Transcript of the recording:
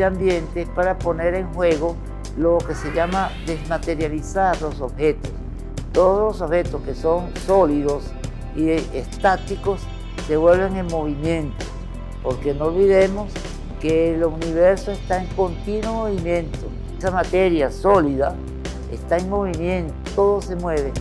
ese ambiente para poner en juego lo que se llama desmaterializar los objetos. Todos los objetos que son sólidos y estáticos se vuelven en movimiento, porque no olvidemos que el universo está en continuo movimiento. Esa materia sólida está en movimiento, todo se mueve.